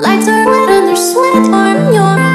Lights are red and there's sweat on your